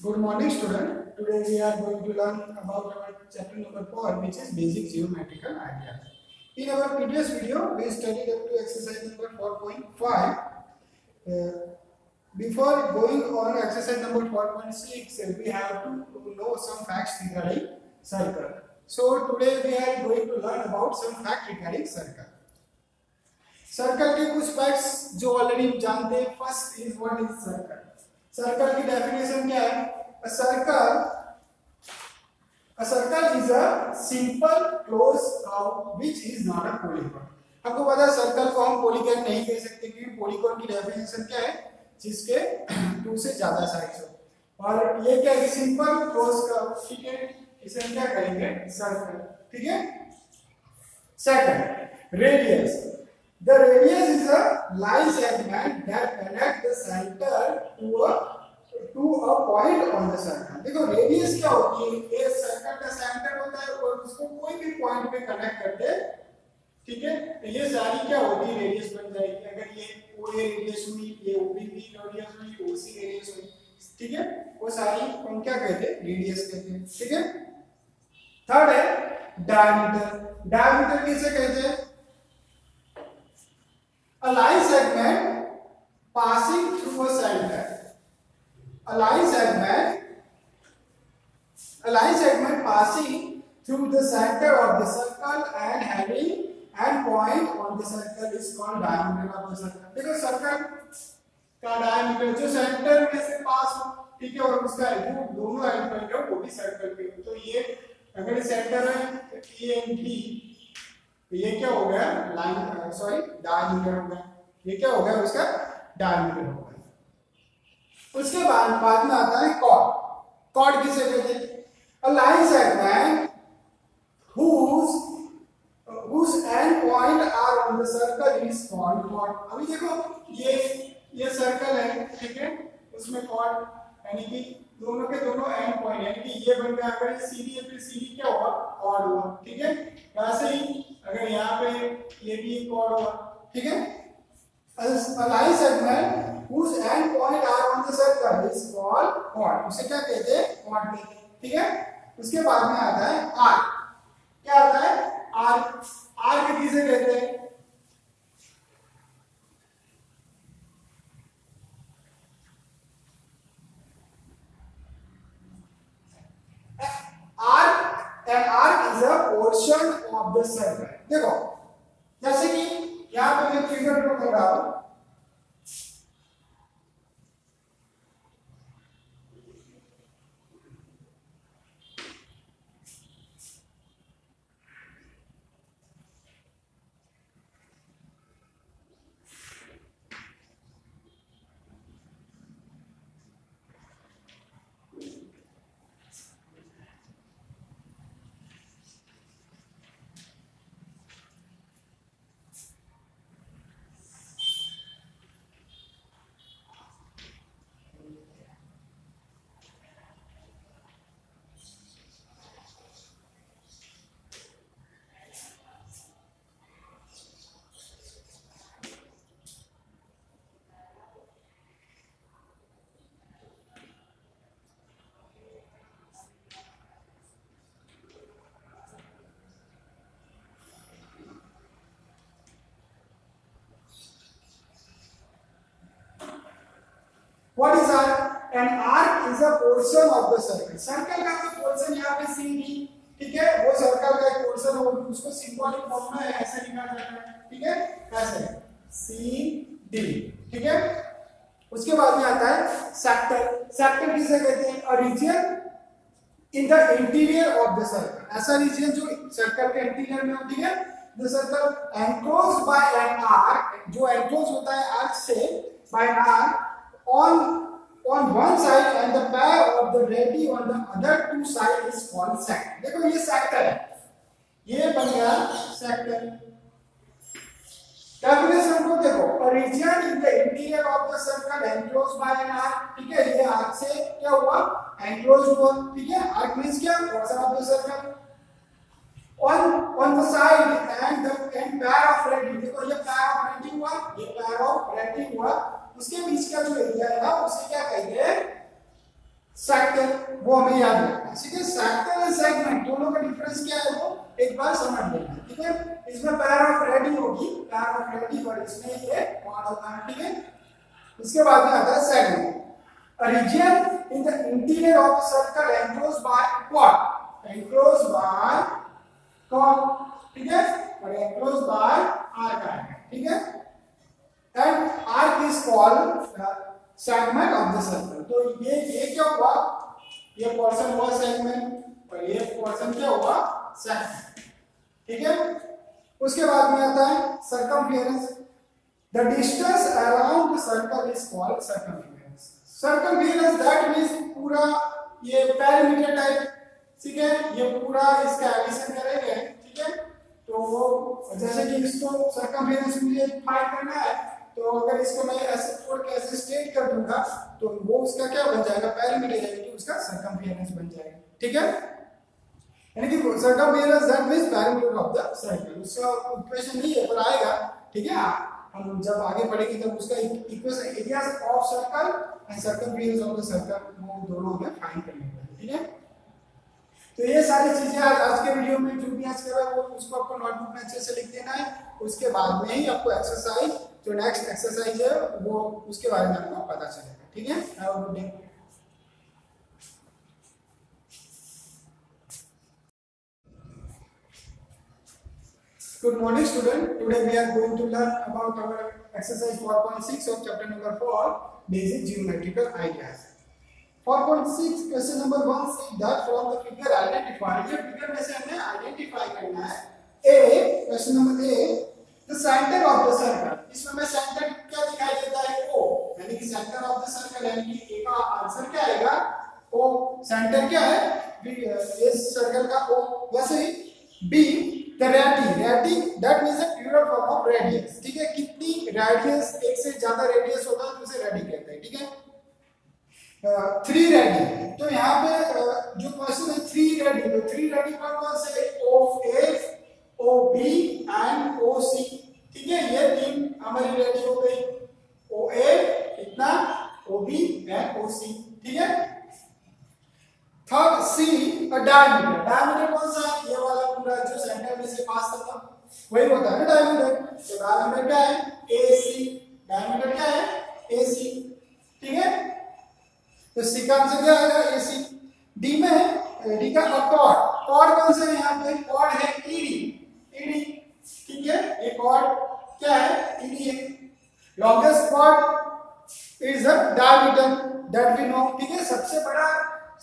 Good morning student. Today we are going to learn about our chapter number 4 which is basic geometrical ideas. In our previous video we studied up to exercise number 4.5. Uh, before going on exercise number 4.6 we have to know some facts regarding circle. So today we are going to learn about some facts regarding circle. Circle के कुछ facts जो already जानते हैं first is what is circle circle की definition क्या है? A circle a circle is a simple close which is not a polygon आपको पता है सर्कल को हम पॉलीगॉन नहीं कह सकते, क्योंकि पॉलीगॉन की डेफिनेशन क्या है? जिसके टू से ज़्यादा साइड्स हो। और ये क्या है? सिंपल क्लोज कर्व ठीक है? इसे हम क्या करेंगे सर्कल ठीक है? Second radius The radius is a line segment that connect the center to a to a point on the circle. देखो, radius क्या होती है? ये सर्कल का सेंटर होता है और उसको कोई भी पॉइंट पे कनेक्ट करते ठीक है? तो ये सारी क्या होती है? रेडियस बन जाएगी। अगर ये ओ ए रेडियस हुई, ये ओ बी बी रेडियस हुई ओ सी रेडियस हुई, ठीक है? वो सारी हम क्या कहते हैं? रेडियस कहते हैं, ठीक है? थर्ड है डायमीटर डायमीटर किसे कहते हैं? A line segment passing through a center. A line segment, a line segment passing through the center of the circle and having end point on the circle is called diameter of the circle. देखो circle का diameter जो centre में से पास हो ठीक है और उसका जो दोनों पॉइंट है वो भी सर्कल हो तो ये अगर सेंटर है बी तो ये क्या हो गया? लाइन सॉरी डायमीटर हो गया। ये क्या हो गया? उसका डायमीटर हो गया। उसके बाद बाद में आता है कॉर्ड कॉर्ड किसे कहते हैं? Line chord. अभी देखो, ये ये सर्कल है, ठीक है? उसमें कॉर्ड यानी कि दोनों के दोनों एंड पॉइंट यानी कि ये बन गया, अगर ये सीधी है, फिर सीधी क्या हुआ? कॉर्ड हुआ, ठीक है? वैसे ही अगर यहाँ पे ये भी एक कॉर्ड होगा, ठीक है? A line segment whose end point are on the circle is called quad उसे क्या कहते हैं? क्वाड कहते हैं, ठीक है? उसके बाद में आता है आर क्या आता है? आर आर के किसे कहते हैं? Arc an arc is a portion of the circle देखो जैसे कि यहाँ पे मैं फिगर ड्रॉ कर रहा हूँ What is arc? An is a portion of the circle. Circle का जो portion यहाँ पे CD ठीक है? वो सर्कल का एक पोर्शन है उसको सिंबॉलिक फॉर्म में ऐसे लिखा जाता है, ठीक है? ऐसे। सी डी ठीक है? उसके बाद में आता है सेक्टर सेक्टर किसे कहते हैं? A region in the interior of the circle ऐसा रीजन जो सर्कल के इंटीरियर में होती है? The circle enclose by an arc जो एनक्लोज होता है आर्क से by an arc on on one side and the pair of the radii on the other two side is called sector देखो ये सेक्टर है ये बन गया सेक्टर डेफिनेशन को देखो a region in the interior of the circle enclosed by an arc ठीक है ये आर्क से क्या हुआ enclosed हुआ ठीक है आर्क मींस क्या portion of the circle on on the side and the and pair of radii देखो ये pair of radii हुआ ये pair of radii हुआ उसके बीच का जो एरिया है ना उसे क्या कहेंगे सेक्टर वो हमें याद रखना ठीक है सेक्टर एंड सेगमेंट दोनों का डिफरेंस क्या है वो एक बार समझ लेना ठीक है, इसमें पैर ऑफ़ रेडी होगी पैर ऑफ़ रेडी और इसमें ये पार्ट होता है ठीक है इसके बाद में आता है segment A region in the interior of a circle enclosed by what? Enclosed by cone. ठीक है? और एनक्लोज बाय arc है. ठीक है? And arc is called segment of the circle. तो ये ये क्या हुआ? ये पोर्शन हुआ सेगमेंट और ये पोर्शन क्या हुआ? सेगमेंट ठीक है? उसके बाद में आता है the distance around the circle is called circumference. Circumference that means पूरा ये पेरीमीटर टाइप ठीक है? ये पूरा इसका एडिशन करेंगे. ठीक है? तो जैसे कि इसको सर्कमफेरेंस मुझे फाइंड करना है तो अगर इसको मैं ऐसे छोड़ के ऐसे स्ट्रेट कर दूँगा तो वो उसका क्या बन जाएगा? पेरीमीटर यानी कि उसका सर्कमफेरेंस बन जाएगा। ठीक है? यानी कि that perimeter of the circle उसका इक्वेशन आएगा। ठीक है? हम जब आगे तब उसका equation area of circle and of the circle वो दोनों हमें फाइंड करने ठीक है? तो ये सारी चीज़ें आज आज के वीडियो में जो भी आज कर रहा है वो उसको आपको नोटबुक में अच्छे से लिख देना है। उसके बाद में ही आपको एक्सरसाइज जो नेक्स्ट एक्सरसाइज है, वो उसके बारे में आपको पता चलेगा, ठीक है? Have a good day good morning student today we are going to learn about our exercise 4.6 और chapter number 4 basic geometrical ideas 4.6 question number 1 से that from the figure identify जो फिगर में से हमें आइडेंटिफाई करना है. A question number A the centre of the circle इसमें हमें center क्या दिखाई देता है? O. यानी कि center of the circle यानी कि A का आंसर क्या आएगा? O. Center क्या है? इस सर्कल का O. वैसे ही B the radi radi that means a plural form of radius. ठीक है? कितनी radius? एक से ज़्यादा radius होगा तो उसे radi कहते हैं। ठीक है? थ्री uh, रेडी तो यहाँ पे uh, जो क्वेश्चन है थ्री रेडी तो थ्री रेडी कौन कौन से? ओ ए ओ बी एंड ओ सी ठीक है ये तीन हमारी रेडी हो गई। ओ ए कितना? ओ बी एंड ओ सी ठीक है? थर्ड सी डायमीटर डायमीटर कौन सा? ये वाला पूरा जो सेंटर में से पास करता वही होता है डायमीटर तो डायमीटर क्या है? ए सी डायमीटर क्या है? ए सी ठीक है? तो सी का आंसर क्या आएगा? ए सी डी में है डी का कौन सा है यहाँ पे? है ईडी ईडी ठीक है? क्या है ईडी है? Longest chord is the diameter that we know ठीक है? सबसे बड़ा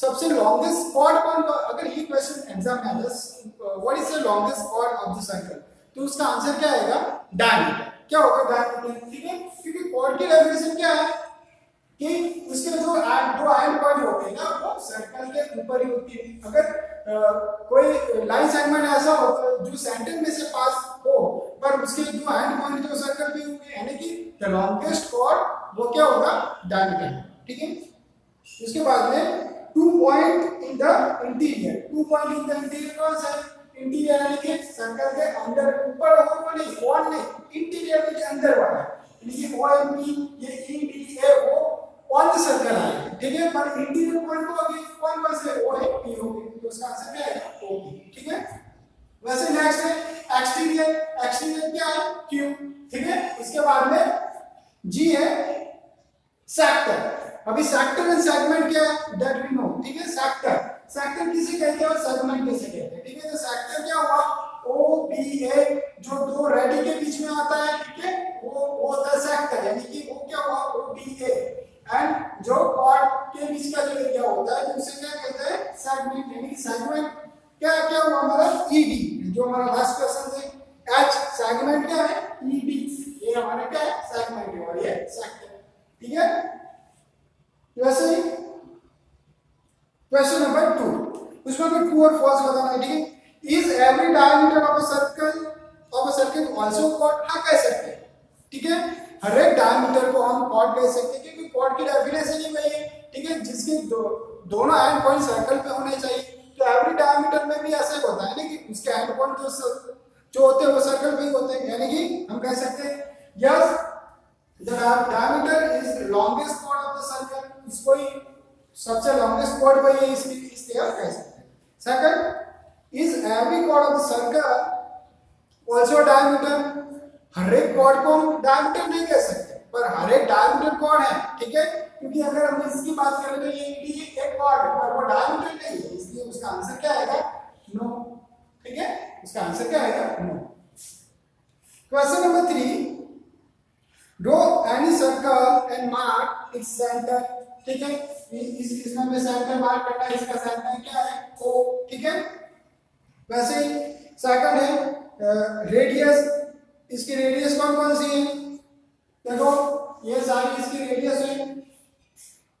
सबसे लॉन्गेस्ट कॉर्ड कौन अगर ये क्वेश्चन एग्ज़ाम में आता what is the longest chord of the circle तो उसका आंसर क्या आएगा? डायमीटर क्या होगा डायमीटर ठीक है? क्योंकि कॉर्ड की डेफिनेशन क्या है? कि उसके जो दो एंड पॉइंट होते हैं ना वो सर्कल के ऊपर ही होती है। अगर आ, कोई लाइन सेगमेंट ऐसा होता है जो सेंटर में से पास हो पर उसके जो एंड पॉइंट तो सर्कल पे होंगे, यानी कि द लॉन्गेस्ट कॉर्ड वो क्या होगा? डायमीटर ठीक है? उसके बाद में two point in the interior two point in the interior कौन सा इंटीरियर यानी कि सर्कल के अंदर, ऊपर हो वो नहीं कौन नहीं इंटीरियर के अंदर वाला। यानी कि ओ एम पी ये E D A O on the circle आएगा ठीक है? पर इंटीरियर पॉइंट को अभी कौन कौन से ओ है पी हो तो उसका आंसर क्या है? ओ पी ठीक है? वैसे नेक्स्ट है एक्सटीरियर एक्सटीरियर क्या है? क्यू ठीक है? इसके बाद में जी है सेक्टर अभी सेक्टर एंड सेगमेंट क्या है? दैट वी नो ठीक है? सेक्टर सेक्टर किसे कहते हैं और सेगमेंट किसे कहते हैं? ठीक है तो सेक्टर क्या हुआ? ओ बी ए जो दो रेडी के बीच में आता है ठीक है वो वो होता है सेक्टर यानी कि वो क्या हुआ ओ बी ए एंड जो कॉर्ड के बीच का जो एरिया होता है उसे क्या कहते हैं सेगमेंट यानी कि सेगमेंट क्या क्या हुआ हमारा ईडी जो हमारा लास्ट क्वेश्चन थे एच सेगमेंट क्या है ईडी ये हमारा क्या है सेगमेंट है और ये सेक्टर ठीक है वैसे ही क्वेश्चन नंबर टू उसमें हमें ट्रू और फॉल्स बताना है ठीक है? Is every diameter of a circle of a circle also chord हाँ कह सकते हैं ठीक है? हर एक डायमीटर को हम कॉर्ड कह सकते हैं क्योंकि कॉर्ड की डेफिनेशन ही वही है ठीक है? जिसके दो, दोनों एंड पॉइंट सर्कल पे होने चाहिए तो एवरी डायमीटर में भी ऐसा होता है ना कि उसके एंड पॉइंट जो जो होते हैं वो सर्कल पे ही होते हैं यानी कि हम कह सकते हैं yes the diameter is longest chord of इसको ही सबसे लॉन्गेस्ट कॉर्ड पर ये इसकी इस तरह कह सकते हैं। Second is every chord of the circle also diameter हर एक कॉर्ड को हम डायमीटर नहीं कह सकते, पर हर एक डायमीटर कॉर्ड है, ठीक है? क्योंकि अगर हम इसकी बात करें तो ये एक कॉर्ड है, पर वो डायमीटर नहीं है, इसलिए उसका आंसर क्या आएगा नो ठीक है उसका आंसर क्या आएगा no question number three draw any circle and mark its centre ठीक है इस इसमें हमें सेंटर मार्क करना है, इसका सेंटर क्या है? ओ, ठीक है? वैसे ही सेकंड है रेडियस इसकी रेडियस कौन कौन सी है? देखो, ये सारी इसकी रेडियस है।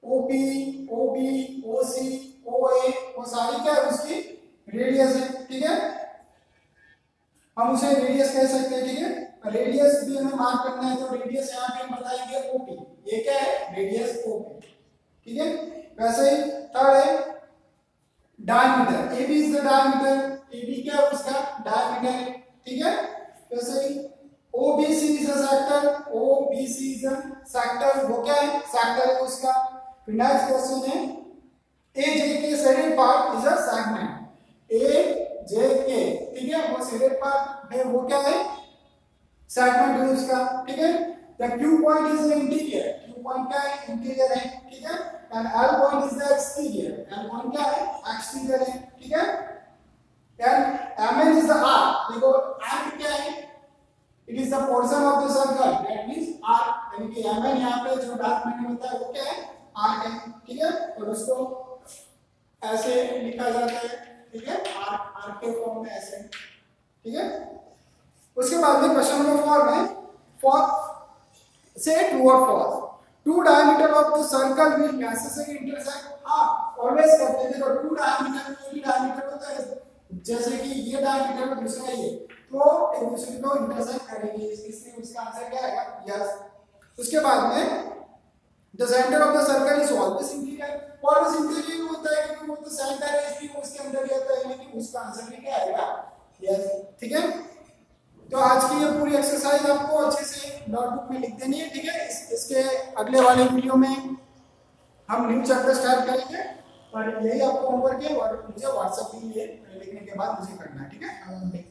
ओपी ओबी ओसी ओए वो सारी क्या है? उसकी रेडियस है, ठीक है? हम उसे रेडियस कह सकते हैं, ठीक है? रेडियस भी हमें मार्क करना है तो रेडियस यहाँ पे हम बताएँगे ओपी ये क्या है? रेडियस ओपी ठीक है? वैसे ही थर्ड है diameter A B is the diameter A B क्या है उसका? डायमीटर है ठीक है? वैसे ही OBC is a sector. OBC is a sector. वो क्या है? सेक्टर है उसका. फिर नेक्स्ट क्वेश्चन है. AJK shaded part is a segment. AJK ठीक है? वो shaded part है. वो क्या है? सेगमेंट है उसका. ठीक है? The Q point is the interior. क्या है इंटीरियर है, ठीक है? And L point is the exterior. L point क्या है? एक्सटीरियर है, ठीक है? And MN is the arc देखो arc क्या है? It is the portion of the circle that means arc यानी कि mn यहाँ पे जो डार्क होता है, वो क्या है? आर्क है, ठीक है? और उसको ऐसे लिखा जाता है, ठीक है? आर्क आर्क के फॉर्म में ऐसे, ठीक है? उसके बाद में क्वेश्चन नंबर 4 में फॉर से ट्रू और false two diameter of the circle will necessary intersect हाँ ऑलवेज करते हैं देखो टू डायमीटर भी डायमीटर होता है जैसे कि ये डायमीटर और दूसरा ये तो एक दूसरे को इंटरसेक्ट करेंगे इसलिए उसका आंसर क्या आएगा? यस उसके बाद में the centre of the circle is always interior always interior होता है क्योंकि वो तो सेंटर है इसलिए उसके अंदर ही होता है, लेकिन उसका आंसर भी क्या आएगा? यस ठीक है? तो आज की ये पूरी एक्सरसाइज आपको अच्छे से नोटबुक में लिख देनी है ठीक है? इस, इसके अगले वाले वीडियो में हम न्यू चैप्टर स्टार्ट करेंगे और यही आपको होमवर्क है और मुझे व्हाट्सएप के ये लिखने के बाद मुझे करना है ठीक है।